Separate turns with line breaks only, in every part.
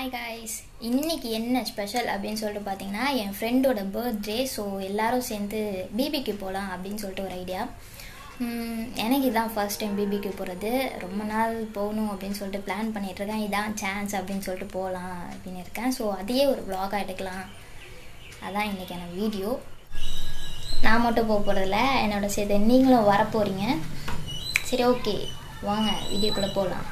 Hi guys இன்னைக்கு என்ன special அப்படின்னு சொல்லிட்டு பார்த்தீங்கன்னா என் ஃப்ரெண்டோட பர்த்டே ஸோ எல்லாரும் சேர்ந்து பிபிக்கு போகலாம் அப்படின்னு சொல்லிட்டு ஒரு ஐடியா எனக்கு இதான் ஃபர்ஸ்ட் டைம் பிபிக்கு போகிறது ரொம்ப நாள் போகணும் அப்படின்னு சொல்லிட்டு பிளான் பண்ணிகிட்ருக்கேன் இதுதான் இதான் சான்ஸ் அப்படின்னு சொல்லிட்டு போகலாம் அப்படின்னு இருக்கேன். ஸோ அதையே ஒரு vlog-ஆ எடுக்கலாம். அதான் இன்றைக்கான வீடியோ நான் மட்டும் போக போகிறதில்ல என்னோட சேர்த்து நீங்களும் வரப்போகிறீங்க சரி ஓகே வாங்க வீடியோக்குள்ளே போகலாம்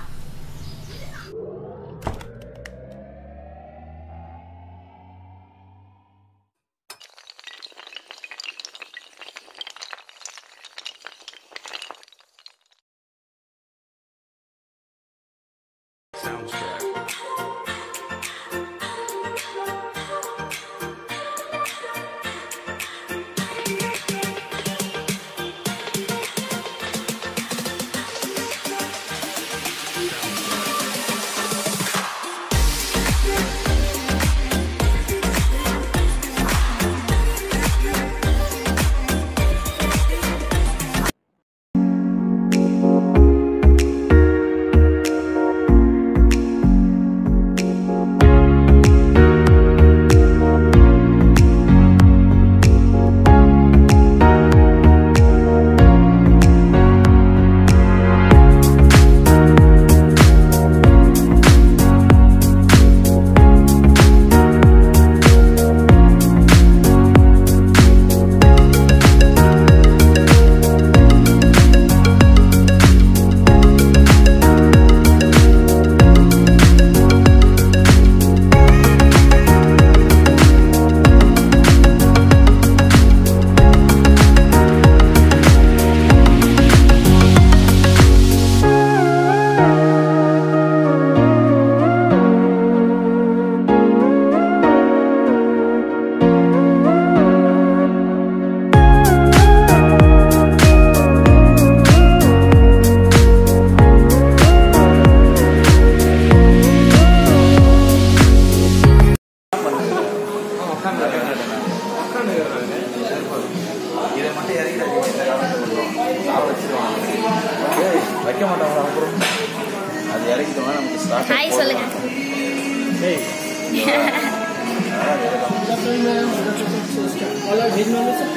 all are veg non-veg sir?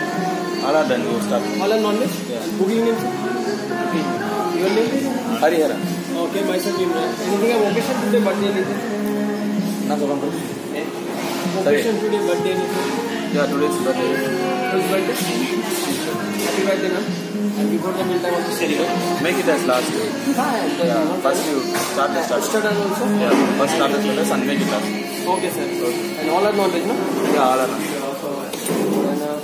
All are done, no stop.
All are non-veg? Yeah. Booking name sir? Okay. Your name is?
Harihara.
Okay, myself Imran. Anything on occasion today, birthday anything?
Na kalam bro.
Occasion today, birthday anything?
Yeah, today's birthday.
Whose birthday? Happy birthday na. And before the meal time also celebrate.
Make it
as
last
day.
Yeah, first you start the
start. Start also?
Yeah, first start the start and make it last.
Okay, sir. And all are non-veg, no?
Yeah Ala
And, uh,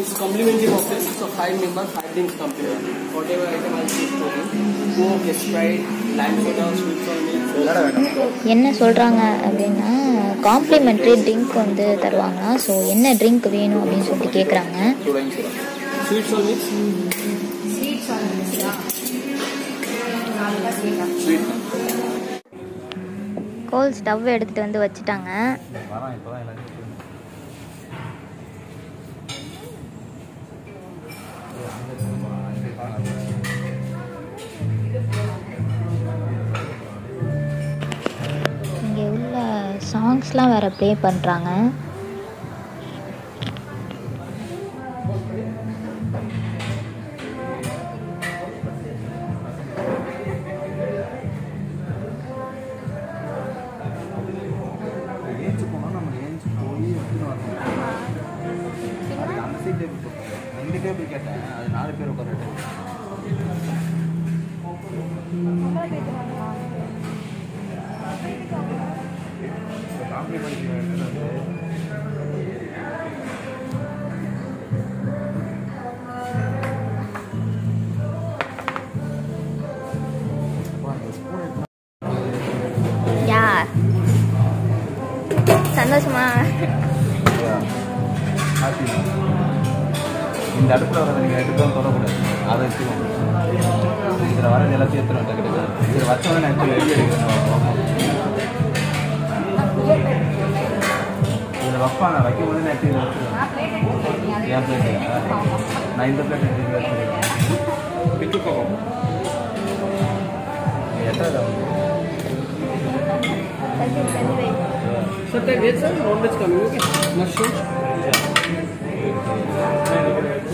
it's complimentary buffet, so five members, five drinks complimentary. Whatever item I'll choose to you. Coke, Sprite, lime soda, sweet corn milk.
என்னடா வேணும்
என்ன சொல்கிறாங்க அப்படின்னா complimentary drink வந்து தருவாங்களாம் so என்ன drink வேணும் அப்படின்னு சொல்லிட்டு கேட்குறாங்க
mix.
ஸ்வீட்
கோல் ஸ்டவ் எடுத்துகிட்டு வந்து வச்சுட்டாங்க. இங்கே உள்ள சாங்ஸ்லாம் வேறு ப்ளே பண்ணுறாங்க
அதுக்கு அந்த சைட் டேபிள் ரெண்டு டேபிள் கேட்டேன் அது நாலு பேர் உட்கார டேபிள்
யார் சந்தோஷமா
ஹாப்பி இந்த அடுப்பில் வர நீங்கள் ரெண்டு பேரும் தொடக்கூடாது. அதை வச்சுக்கோங்க. இதில் வர எல்லாத்தையும் எடுத்துருவோம் டக்கு டக்கு இதில் நான் எடுத்து வெளியே எடுக்கிறேன் இதில் வைப்பாங்க. வைக்கும் போது நான் இதில் வச்சுருவேன் என் பிளேட்டு நான் இந்த பிளேட் எடுத்து வச்சுருக்கேன்.
பிக்கு கோவம்
எட்டாவது
Sir, type veg sir, non-veg coming, okay?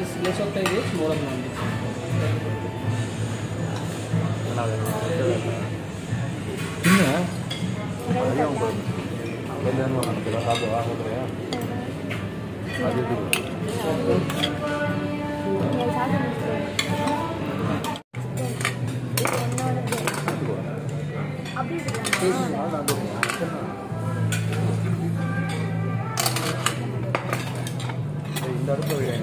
This less of type veg, more of non-veg.
என்ன? அதிகம் போகுது. கல்யாணம் பண்ணதுல சாப்பிடுவா, சாப்பிடுறியா? அது எப்படி? இந்த அடுத்த வீடு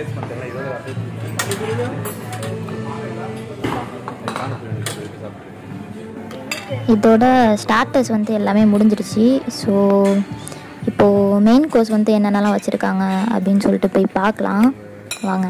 அதுதான் போதும் டேஸ்ட் இதோட
இதோட ஸ்டார்டர்ஸ் வந்து எல்லாமே முடிஞ்சிருச்சு. ஸோ இப்போது மெயின் கோர்ஸ் வந்து என்னென்னலாம் வச்சுருக்காங்க அப்படின்னு சொல்லிட்டு போய் பார்க்கலாம். வாங்க.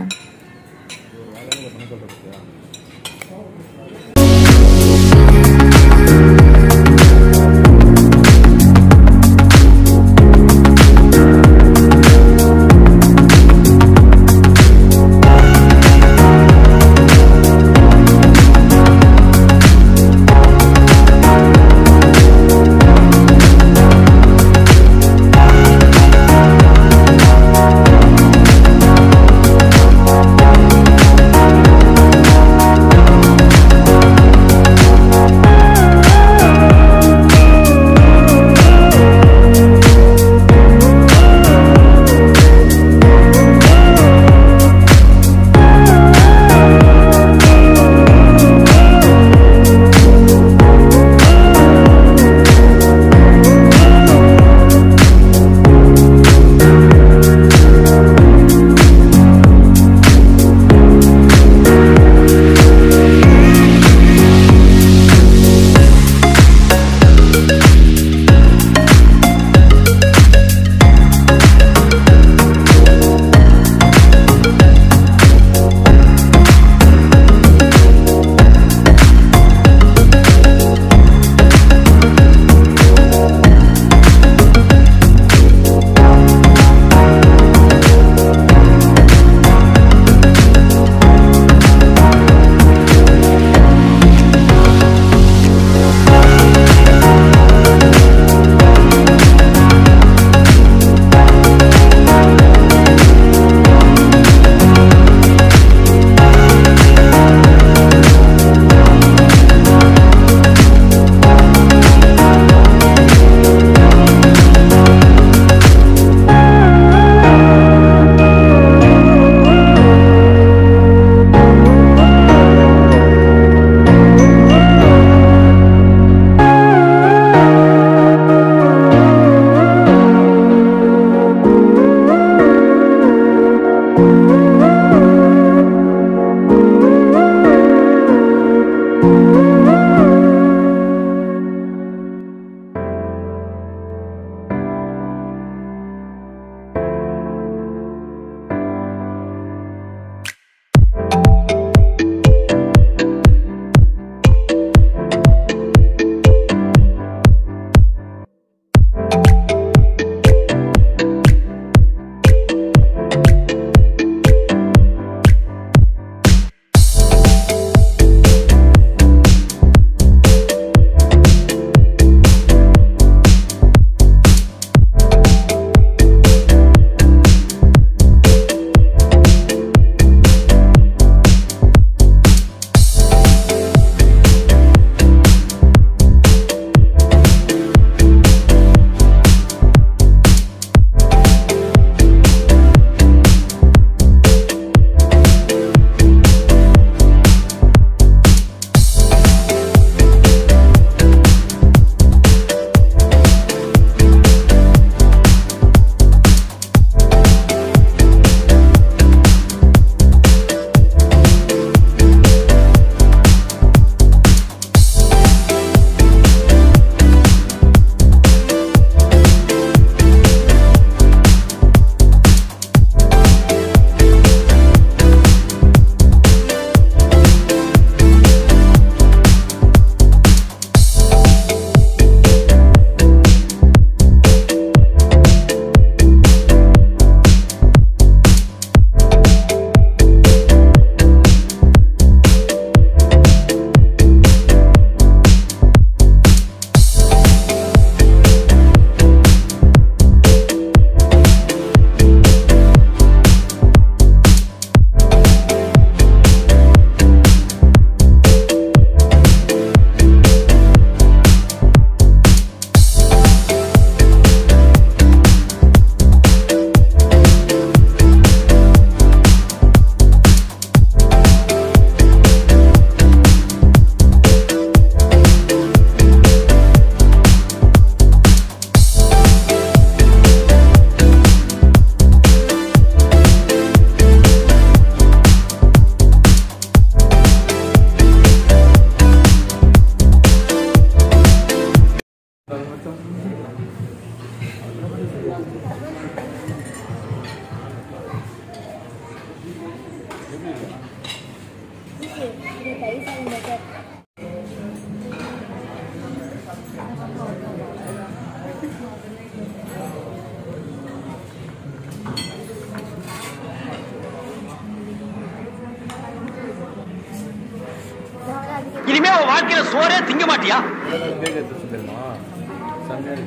வாழ்க்கையில சோறே திங்க மாட்டியா?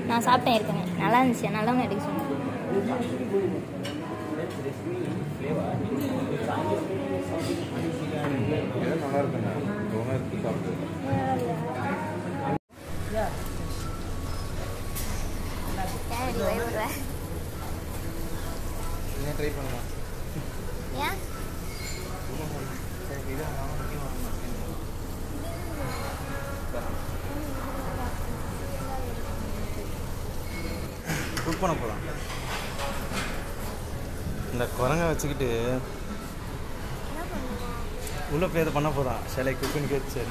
நான் சாப்பிட்டேன் இருக்கேன். நல்லா இருந்துச்சு. நல்லா எடுக்க சொன்னேன்
ட்ரை பண்ணலாம்?
ஏன்?
குக் பண்ண போகலாம் இந்த குரங்க வச்சுக்கிட்டு உள்ள போய் அதை பண்ண போகிறான் சிலை குக்குன்னு கேச்சு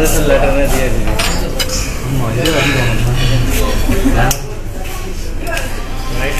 रिकमेंडेशन लेटर ने दिया दीजिए राइट